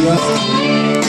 Dios.